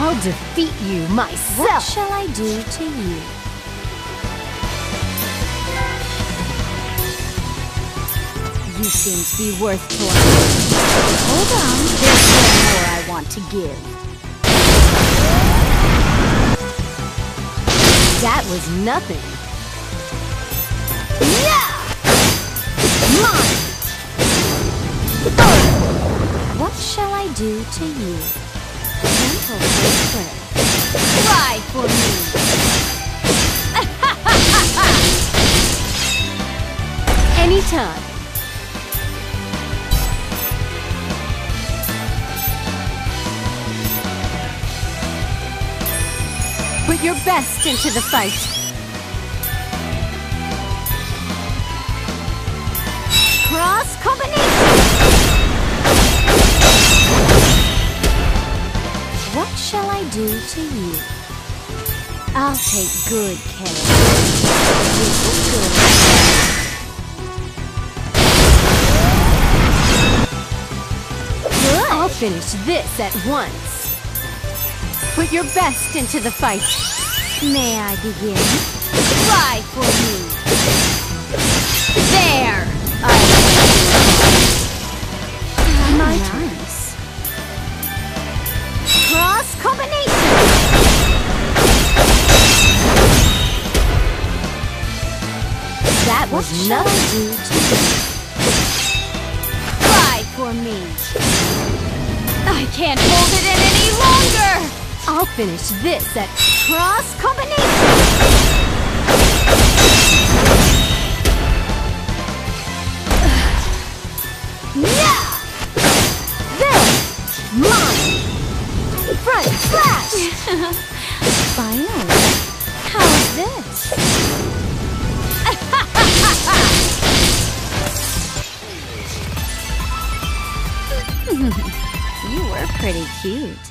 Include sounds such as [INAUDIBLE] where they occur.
I'll defeat you myself. What shall I do to you? You seem to be worth tormenting. Hold on, there's one more I want to give. That was nothing. Yeah! Mine! What shall I do to you? Try for me! [LAUGHS] Anytime. Put your best into the fight. I do to you? I'll take good care of you. This is Good. I'll finish this at once. Put your best into the fight. May I begin? Try for me. There! My nice. Was nothing. Do to? Try for me. I can't hold it in any longer! I'll finish this at cross combination! Yeah! There! Mine! Front flash! [LAUGHS] Finally. How's this? [LAUGHS] you were pretty cute.